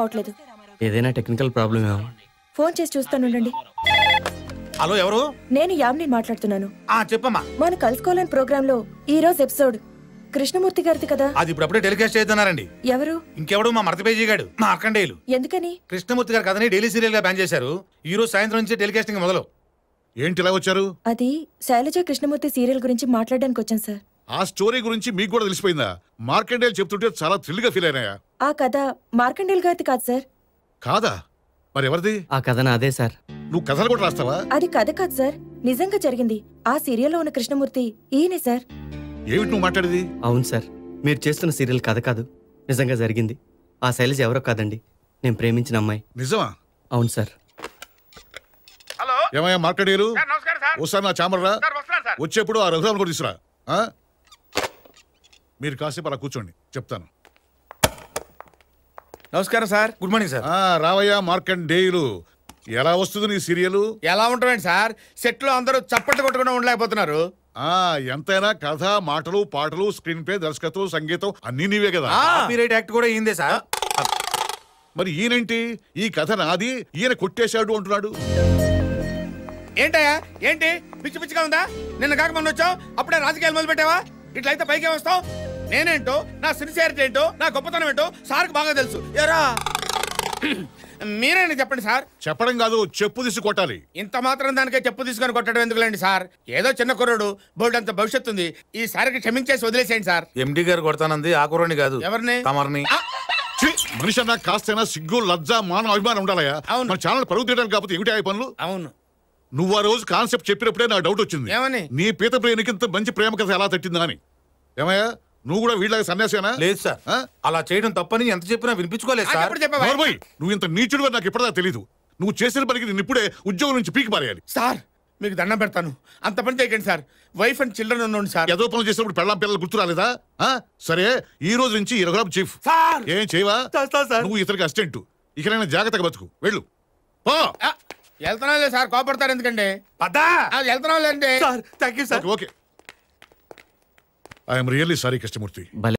అవట్లేదు ఏదైనా technical problem ఏమో. ఫోన్ చేసి చూస్తానుండండి హలో ఎవరు? నేను యామ్ని మాట్లాడుతున్నాను. ఆ చెప్పమ్మా. మన కలుసుకోవాలని ప్రోగ్రామ్లో ఈ రోజు ఎపిసోడ్ కృష్ణమూర్తి గారిది కదా? అది ఇప్పుడు అప్పుడే టెలికాస్ట్ చేస్తున్నారండి. ఎవరు? ఇంకెవడు? మా మరత పేజీ గాడు మా అక్కండేయులు. ఎందుకని? కృష్ణమూర్తి గారు కథని డైలీ సీరియల్గా బ్యాన్ చేశారు. ఈ రోజు సాయంత్రం నుంచి టెలికాస్టింగ్ మొదలు. ఏంటి ఇలా వచ్చారు? అది శైలజ కృష్ణమూర్తి సీరియల్ గురించి మాట్లాడడానికి వచ్చాను సార్. ఆ స్టోరీ గురించి మీకు కూడా తెలిసిపోయిందా? మార్కండేల్ చెప్తుంటే చాలా థ్రిల్గా ఫీల్ అయినాయా? ఆ కథ మార్కండేల్ గారిది కాదు సార్. కాదా? మరి ఎవరిది ఆ కథ నాదే సార్. నువ్వు కథలు కూడా రాస్తావా? అది కథ కాదు సార్. నిజంగా జరిగింది. ఆ సీరియల్లో ఉన్న కృష్ణమూర్తి ఈయనే సార్. ఏమిటి నువ్వు మాట్లాడేది? అవును సార్. మీరు చేస్తున్న సీరియల్ కథ కాదు. నిజంగా జరిగింది. ఆ శైలజ ఎవరో కాదండి. నేను ప్రేమించిన అమ్మాయి. నిజమా? అవును సార్. హలో. ఏమయ్యా నమస్కారం సార్. వస్తాను నా చామర్రా? వచ్చేప్పుడు ఆ రఘురామ్ కూడా తీసురా ఆ? మీరు కాసేపు అలా కూర్చోండి. చెప్తాను. నమస్కారం సార్. Good morning sir. ఆ రావయ్యా మార్కండేయులు ఎలా వస్తుంది నీ సీరియలు? ఎలా ఉంటామండి సార్? సెట్లో అందరూ చప్పట్లు కొట్టకుండా ఉండలేకపోతున్నారు. ఆ ఎంతైనా కథ మాటలు పాటలు స్క్రీన్ ప్లే దర్శకత్వం సంగీతం అన్నీ నీవే కదా? ఆ, కాపీరైట్ యాక్ట్ కూడా అయిందే సార్. మరి ఈయనేంటి? ఈ కథ నాది ఈయన కొట్టేశాడు అంటున్నాడు. ఏంటయ్యా? ఏంటి? పిచ్చి పిచ్చిగా ఉందా? నిన్న కాక మొన్న వచ్చావు అప్పుడే రాజకీయాలు మొదలు పెట్టావా ఇట్లయితే పైకి వస్తావు? నేనేంటో నా సిన్సియారిటీ ఏంటో నా గొప్పతనం ఏంటో సార్కి బాగా తెలుసు. ఎరా! మీరేంటి చెప్పండి సార్? చెప్పడం కాదు చెప్పు తీసి కొట్టాలి. ఇంత మాత్రం దానికే చెప్పు తీసుకొని కొట్టడం ఎందుకులేండి సార్? ఏదో చిన్న కుర్రాడు బోల్డ్ అంత భవిష్యత్తు ఉంది. ఈ సారికి క్షమించేసి వదిలేసేయండి సార్. ఎండి గారు కొడతానంది ఆ కుర్రని కాదు. ఎవరిని? తమర్ని! మనిషి అన్నా కాస్తైనా సిగ్గు లజ్జ మానం అభిమానం ఉండాలయా అవును. మన ఛానల్ పరుగు తీయడానికి కాకపోతే ఏమిటి ఆ పనులు? అవును. నువ్వు ఆ రోజు కాన్సెప్ట్ చెప్పినప్పుడే నాకు డౌట్ వచ్చింది. ఏమని? నీ పీత ప్రేమికి ఇంత మంచి ప్రేమ కథ ఎలా తట్టిందా అని. ఏమయ్యా? నువ్వు కూడా వీళ్ళ సన్యాసేనా లేదు సార్? అలా చేయడం తప్పని ఎంత చెప్పినా వినిపించుకోలేదు సార్. నువ్వు ఇంత నీచుడుగా నాకు ఇప్పటిదా తెలీదు. నువ్వు చేసిన పనికి నేను ఇప్పుడే ఉద్యోగం నుంచి పీకి పారేయాలి. సార్ మీకు దండం పెడతాను. అంత పని చేయకండి సార్. వైఫ్ అండ్ చిల్డ్రన్ ఉండండి సార్. ఏదో పనులు చేసినప్పుడు పెళ్ళాం పిల్లలు గుర్తు రాలేదా? ఆ? సరే ఈ రోజు నుంచి రఘురామ్ చీఫ్. సార్! ఏం చేయవా. నువ్వు ఇతనికి అసిస్టెంట్. ఇకనైనా జాగ్రత్తగా బతుకు. వెళ్ళు. వెళ్తున్నాలే సార్ కోపడతారు ఎందుకండి? వెళ్తున్నాం లేండి sir thank you sir okay. I'm really sorry Krishnamurthy భలే